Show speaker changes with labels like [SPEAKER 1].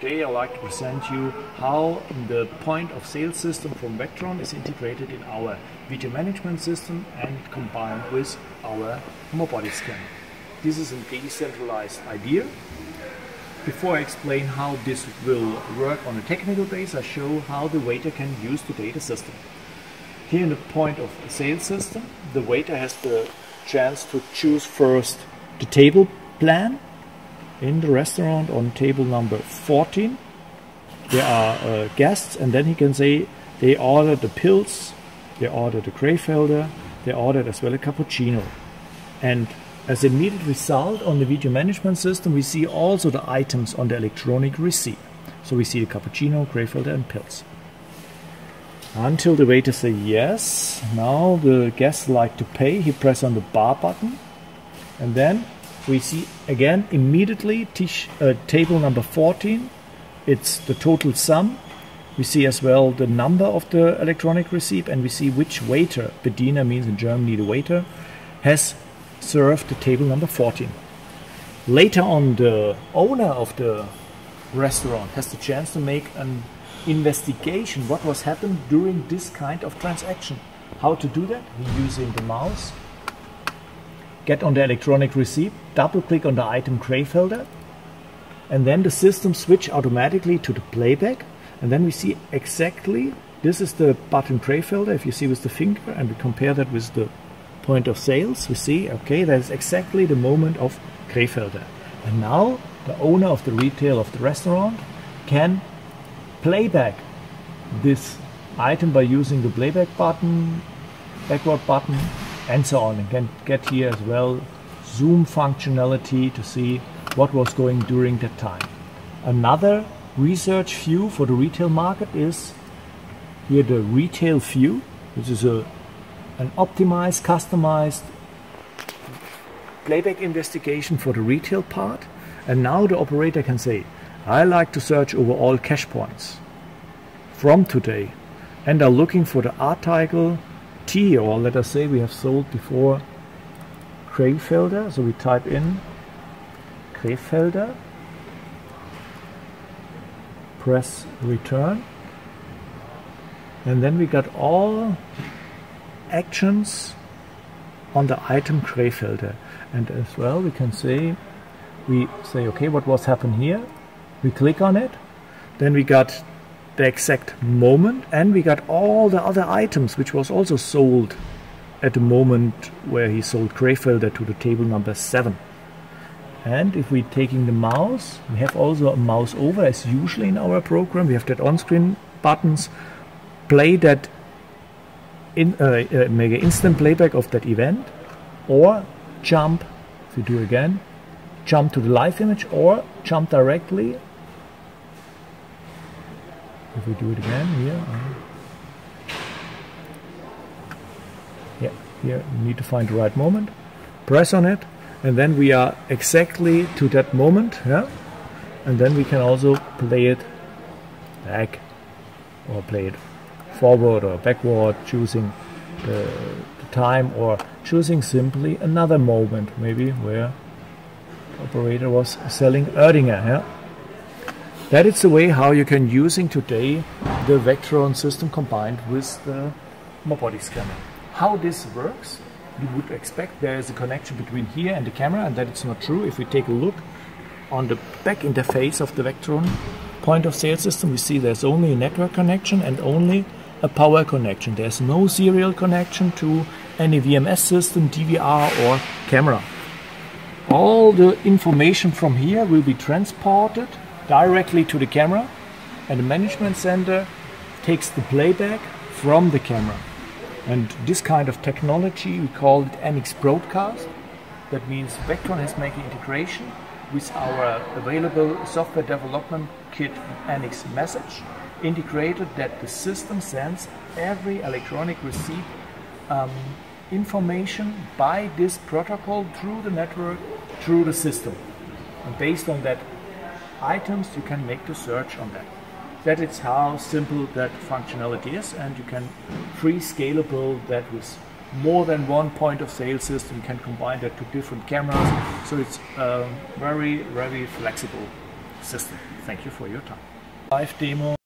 [SPEAKER 1] today I'd like to present you how the point of sale system from Vectron is integrated in our video management system and combined with our MOBOTIX camera. This is a decentralized idea. Before I explain how this will work on a technical base, I show how the waiter can use the data system. Here in the point of sale system, the waiter has the chance to choose first the table plan in the restaurant on table number 14. There are uh, guests, and then he can say they ordered the Pils they ordered the Krefelder, they ordered as well a cappuccino. And as immediate result on the video management system, we see also the items on the electronic receipt. So we see the cappuccino, Krefelder, and Pils Until the waiter say yes, now the guests like to pay, he press on the bar button, and then we see again immediately uh, table number 14 it's the total sum. We see as well the number of the electronic receipt and we see which waiter bediener means in Germany the waiter has served the table number 14 later on the owner of the restaurant has the chance to make an investigation. What was happened during this kind of transaction? How to do that? We're using the mouse get on the electronic receipt, double click on the item Krefelder, and then the system switch automatically to the playback. And then we see exactly, this is the button Krefelder, if you see with the finger, and we compare that with the point of sales, we see, okay, that is exactly the moment of Krefelder. And now the owner of the retail of the restaurant can playback this item by using the playback button, backward button, and so on. And can get here as well zoom functionality to see what was going during that time. Another research view for the retail market is here the retail view, which is a an optimized, customized playback investigation for the retail part. And now the operator can say, I like to search over all cash points from today and are looking for the article T, or let us say we have sold before Krefelder, so we type in Krefelder, press return, and then we got all actions on the item Krefelder. And as well, we can say, we say, okay, what was happened here? We click on it, then we got the exact moment and we got all the other items which was also sold at the moment where he sold Krefelder to the table number 7. And if we're taking the mouse, we have also a mouse over as usually in our program. We have that on-screen buttons, play that, in, uh, uh, make an instant playback of that event, or jump, if you do again, jump to the live image, or jump directly if we do it again here uh, yeah here we need to find the right moment. Press on it and then we are exactly to that moment yeah? And then we can also play it back or play it forward or backward choosing the, the time or choosing simply another moment maybe where operator was selling Erdinger yeah that is the way how you can using today the Vectron system combined with the MOBOTIX camera. How this works, you would expect there is a connection between here and the camera and that it's not true. If we take a look on the back interface of the Vectron point of sale system, we see there's only a network connection and only a power connection. There's no serial connection to any VMS system, DVR or camera. All the information from here will be transported directly to the camera and the management center takes the playback from the camera. And this kind of technology, we call it MxBroadcast. That means Vectron has made an integration with our available software development kit MxMessage, integrated that the system sends every electronic receipt um, information by this protocol through the network, through the system. And based on that items, you can make the search on that. That is how simple that functionality is, and you can free scalable that with more than one point of sale system. You can combine that to different cameras, so it's a very, very flexible. system. Thank you for your time. Live demo